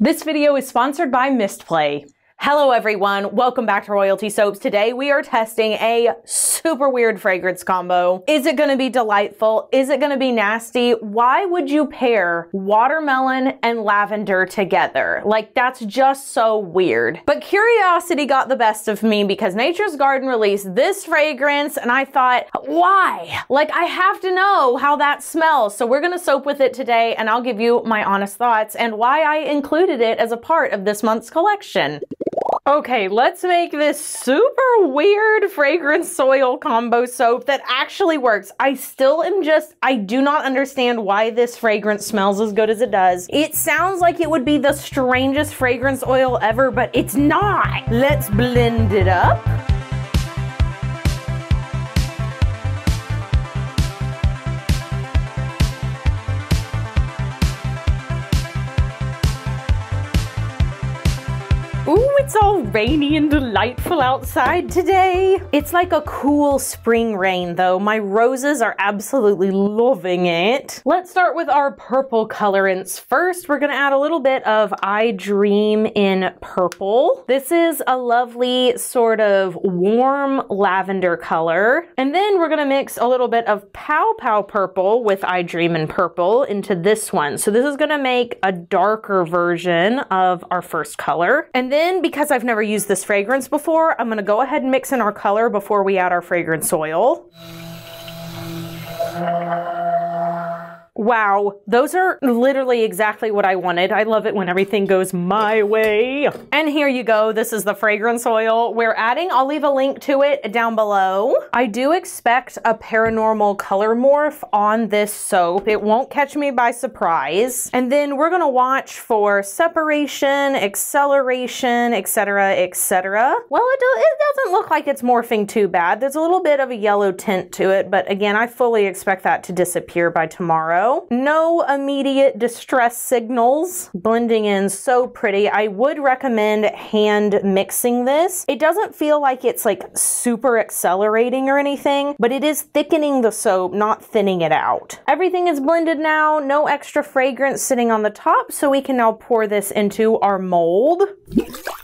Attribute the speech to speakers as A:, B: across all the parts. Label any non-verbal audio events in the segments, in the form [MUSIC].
A: This video is sponsored by Mistplay. Hello everyone, welcome back to Royalty Soaps. Today we are testing a super weird fragrance combo. Is it gonna be delightful? Is it gonna be nasty? Why would you pair watermelon and lavender together? Like that's just so weird. But curiosity got the best of me because Nature's Garden released this fragrance and I thought, why? Like I have to know how that smells. So we're gonna soap with it today and I'll give you my honest thoughts and why I included it as a part of this month's collection. Okay, let's make this super weird fragrance oil combo soap that actually works. I still am just, I do not understand why this fragrance smells as good as it does. It sounds like it would be the strangest fragrance oil ever, but it's not. Let's blend it up. It's all rainy and delightful outside today. It's like a cool spring rain though. My roses are absolutely loving it. Let's start with our purple colorants. First, we're gonna add a little bit of I Dream in Purple. This is a lovely sort of warm lavender color. And then we're gonna mix a little bit of Pow Pow Purple with I Dream in Purple into this one. So this is gonna make a darker version of our first color. And then then because I've never used this fragrance before, I'm gonna go ahead and mix in our color before we add our fragrance oil. Wow, those are literally exactly what I wanted. I love it when everything goes my way. And here you go. This is the fragrance oil we're adding. I'll leave a link to it down below. I do expect a paranormal color morph on this soap. It won't catch me by surprise. And then we're gonna watch for separation, acceleration, etc., etc. Well, it, do it doesn't look like it's morphing too bad. There's a little bit of a yellow tint to it, but again, I fully expect that to disappear by tomorrow. No immediate distress signals. Blending in so pretty. I would recommend hand mixing this. It doesn't feel like it's like super accelerating or anything, but it is thickening the soap, not thinning it out. Everything is blended now. No extra fragrance sitting on the top, so we can now pour this into our mold.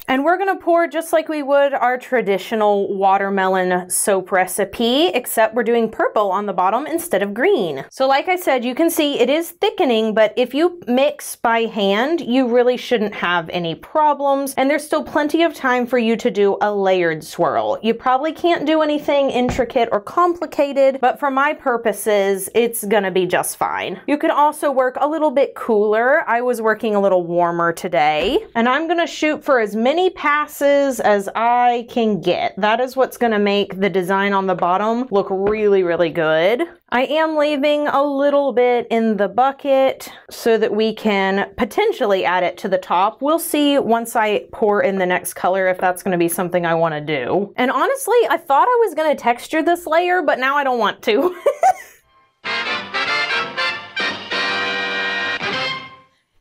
A: And we're gonna pour just like we would our traditional watermelon soap recipe, except we're doing purple on the bottom instead of green. So like I said, you can see it is thickening, but if you mix by hand, you really shouldn't have any problems. And there's still plenty of time for you to do a layered swirl. You probably can't do anything intricate or complicated, but for my purposes, it's gonna be just fine. You can also work a little bit cooler. I was working a little warmer today, and I'm gonna shoot for as many many passes as I can get. That is what's gonna make the design on the bottom look really, really good. I am leaving a little bit in the bucket so that we can potentially add it to the top. We'll see once I pour in the next color if that's gonna be something I wanna do. And honestly, I thought I was gonna texture this layer, but now I don't want to. [LAUGHS]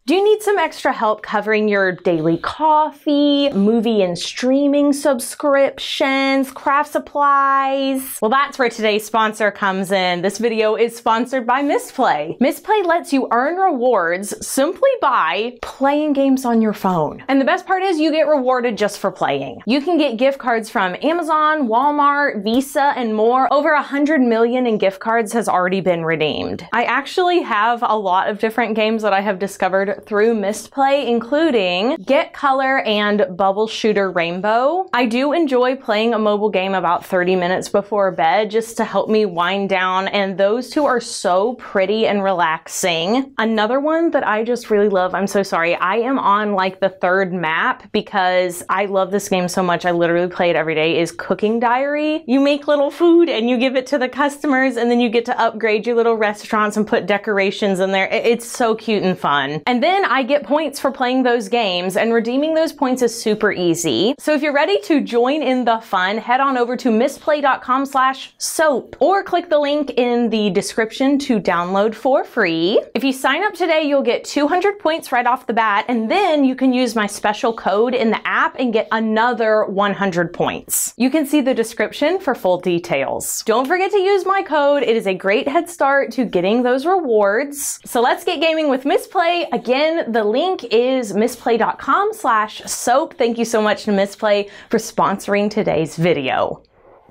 A: Do you need some extra help covering your daily coffee, movie and streaming subscriptions, craft supplies? Well, that's where today's sponsor comes in. This video is sponsored by Mistplay. Mistplay lets you earn rewards simply by playing games on your phone. And the best part is you get rewarded just for playing. You can get gift cards from Amazon, Walmart, Visa, and more. Over 100 million in gift cards has already been redeemed. I actually have a lot of different games that I have discovered through Mistplay, including Get Color and Bubble Shooter Rainbow. I do enjoy playing a mobile game about 30 minutes before bed just to help me wind down, and those two are so pretty and relaxing. Another one that I just really love, I'm so sorry, I am on like the third map because I love this game so much. I literally play it every day, is Cooking Diary. You make little food and you give it to the customers, and then you get to upgrade your little restaurants and put decorations in there. It's so cute and fun. And then I get points for playing those games and redeeming those points is super easy. So if you're ready to join in the fun, head on over to mistplay.com slash soap or click the link in the description to download for free. If you sign up today, you'll get 200 points right off the bat and then you can use my special code in the app and get another 100 points. You can see the description for full details. Don't forget to use my code. It is a great head start to getting those rewards. So let's get gaming with Mistplay Again, Again, the link is mistplay.com slash soap. Thank you so much to Mistplay for sponsoring today's video.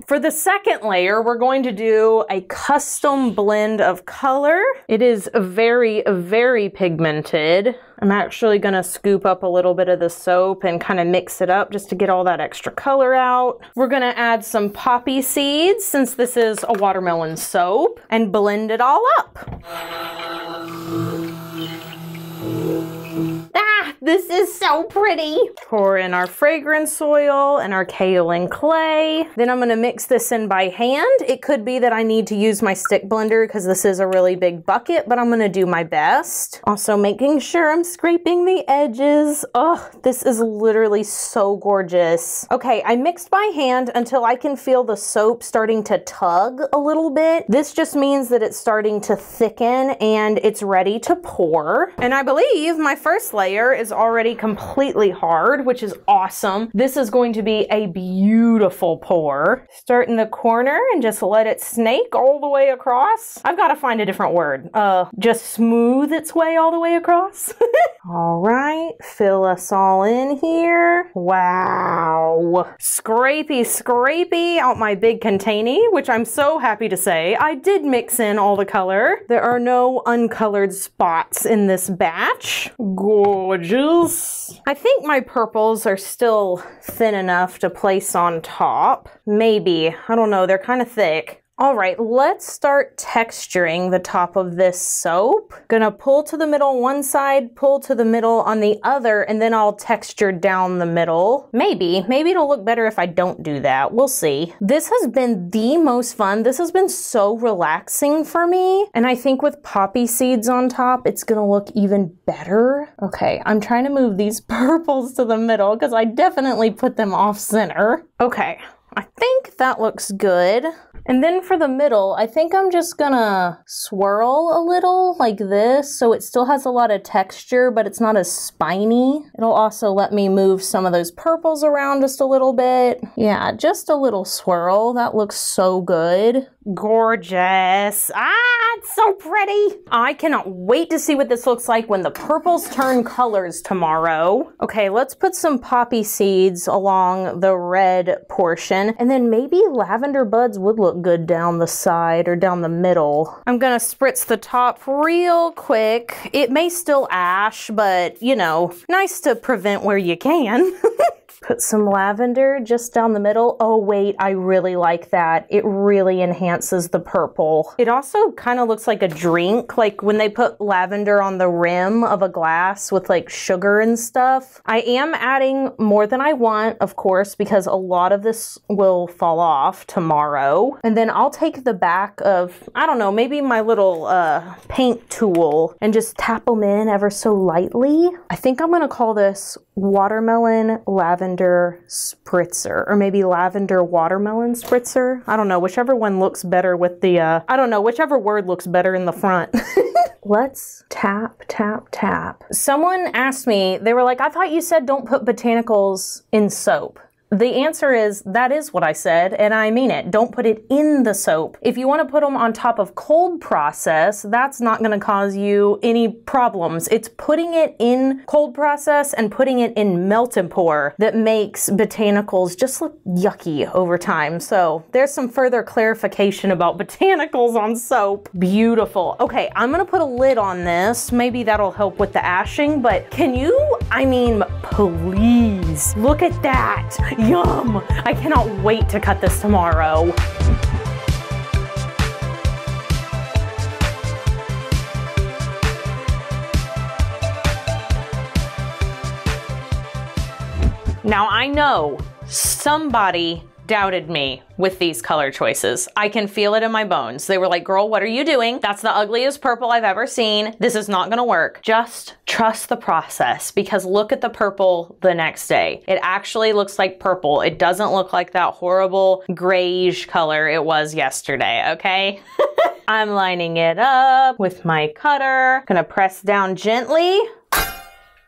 A: For the second layer, we're going to do a custom blend of color. It is very, very pigmented. I'm actually gonna scoop up a little bit of the soap and kind of mix it up just to get all that extra color out. We're gonna add some poppy seeds since this is a watermelon soap and blend it all up. Yeah. This is so pretty. Pour in our fragrance oil and our kaolin clay. Then I'm gonna mix this in by hand. It could be that I need to use my stick blender because this is a really big bucket, but I'm gonna do my best. Also making sure I'm scraping the edges. Oh, this is literally so gorgeous. Okay, I mixed by hand until I can feel the soap starting to tug a little bit. This just means that it's starting to thicken and it's ready to pour. And I believe my first layer is already completely hard, which is awesome. This is going to be a beautiful pour. Start in the corner and just let it snake all the way across. I've got to find a different word. Uh, just smooth its way all the way across. [LAUGHS] all right, fill us all in here. Wow. Scrapey, scrapey out my big containy, which I'm so happy to say I did mix in all the color. There are no uncolored spots in this batch. Gorgeous. I think my purples are still thin enough to place on top. Maybe. I don't know. They're kind of thick. All right, let's start texturing the top of this soap. Gonna pull to the middle one side, pull to the middle on the other, and then I'll texture down the middle. Maybe, maybe it'll look better if I don't do that. We'll see. This has been the most fun. This has been so relaxing for me. And I think with poppy seeds on top, it's gonna look even better. Okay, I'm trying to move these [LAUGHS] purples to the middle because I definitely put them off center. Okay, I think that looks good. And then for the middle, I think I'm just gonna swirl a little like this so it still has a lot of texture, but it's not as spiny. It'll also let me move some of those purples around just a little bit. Yeah, just a little swirl. That looks so good. Gorgeous. Ah, it's so pretty. I cannot wait to see what this looks like when the purples turn colors tomorrow. Okay, let's put some poppy seeds along the red portion and then maybe lavender buds would look good down the side or down the middle. I'm gonna spritz the top real quick. It may still ash, but you know, nice to prevent where you can. [LAUGHS] Put some lavender just down the middle. Oh wait, I really like that. It really enhances the purple. It also kind of looks like a drink, like when they put lavender on the rim of a glass with like sugar and stuff. I am adding more than I want, of course, because a lot of this will fall off tomorrow. And then I'll take the back of, I don't know, maybe my little uh, paint tool and just tap them in ever so lightly. I think I'm gonna call this watermelon lavender spritzer or maybe lavender watermelon spritzer. I don't know, whichever one looks better with the, uh, I don't know, whichever word looks better in the front. [LAUGHS] Let's tap, tap, tap. Someone asked me, they were like, I thought you said don't put botanicals in soap. The answer is that is what I said, and I mean it. Don't put it in the soap. If you want to put them on top of cold process, that's not going to cause you any problems. It's putting it in cold process and putting it in melt and pour that makes botanicals just look yucky over time. So there's some further clarification about [LAUGHS] botanicals on soap. Beautiful. Okay, I'm going to put a lid on this. Maybe that'll help with the ashing, but can you, I mean, please look at that. Yum! I cannot wait to cut this tomorrow. Now I know somebody doubted me with these color choices. I can feel it in my bones. They were like, girl, what are you doing? That's the ugliest purple I've ever seen. This is not gonna work. Just trust the process because look at the purple the next day. It actually looks like purple. It doesn't look like that horrible grayish color it was yesterday, okay? [LAUGHS] I'm lining it up with my cutter. Gonna press down gently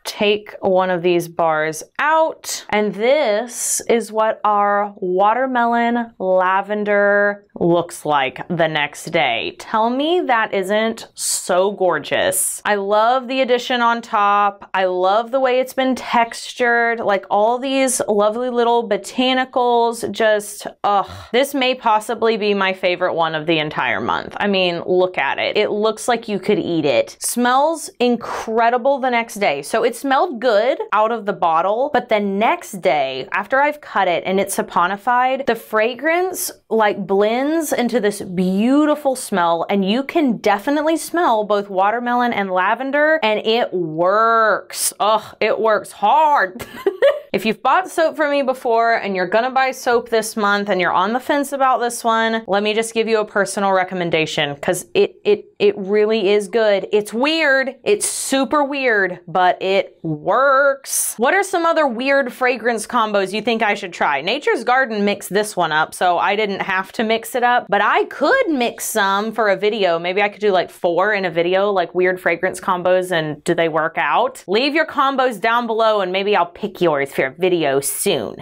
A: take one of these bars out. And this is what our watermelon lavender looks like the next day. Tell me that isn't so gorgeous. I love the addition on top. I love the way it's been textured, like all these lovely little botanicals. Just, ugh. This may possibly be my favorite one of the entire month. I mean, look at it. It looks like you could eat it. Smells incredible the next day. So smelled good out of the bottle, but the next day, after I've cut it and it's saponified, the fragrance like blends into this beautiful smell and you can definitely smell both watermelon and lavender and it works. Oh, it works hard. [LAUGHS] If you've bought soap from me before and you're gonna buy soap this month and you're on the fence about this one, let me just give you a personal recommendation because it, it, it really is good. It's weird. It's super weird, but it works. What are some other weird fragrance combos you think I should try? Nature's Garden mixed this one up, so I didn't have to mix it up, but I could mix some for a video. Maybe I could do like four in a video, like weird fragrance combos and do they work out? Leave your combos down below and maybe I'll pick yours for video soon.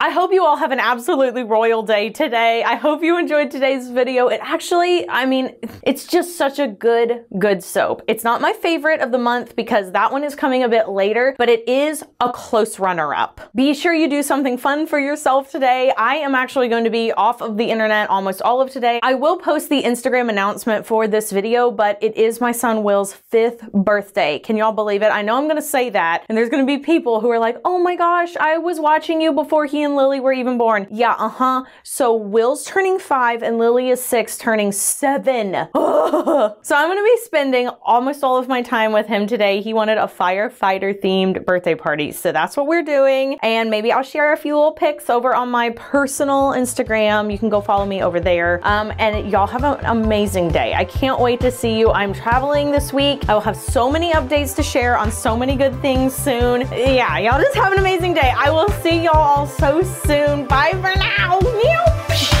A: I hope you all have an absolutely royal day today. I hope you enjoyed today's video. It actually, I mean, it's just such a good, good soap. It's not my favorite of the month because that one is coming a bit later, but it is a close runner up. Be sure you do something fun for yourself today. I am actually going to be off of the internet almost all of today. I will post the Instagram announcement for this video, but it is my son Will's fifth birthday. Can y'all believe it? I know I'm going to say that, and there's going to be people who are like, oh my gosh, I was watching you before he and Lily were even born. Yeah, uh-huh. So Will's turning five and Lily is six, turning seven. [LAUGHS] so I'm gonna be spending almost all of my time with him today. He wanted a firefighter themed birthday party. So that's what we're doing. And maybe I'll share a few little pics over on my personal Instagram. You can go follow me over there. Um, and y'all have an amazing day. I can't wait to see you. I'm traveling this week. I will have so many updates to share on so many good things soon. Yeah, y'all just have an amazing day. I will see y'all all so soon. Bye for now.